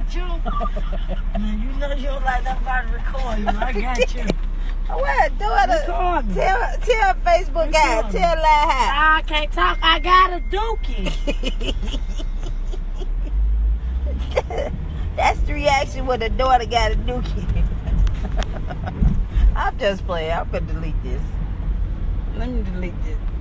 got you. Man, you know you don't like nobody record you. I got you. What? Do it. Tell, tell Facebook guy. Tell that I can't talk. I got a dookie. That's the reaction when the daughter got a dookie. I'm just playing. I'm gonna delete this. Let me delete this.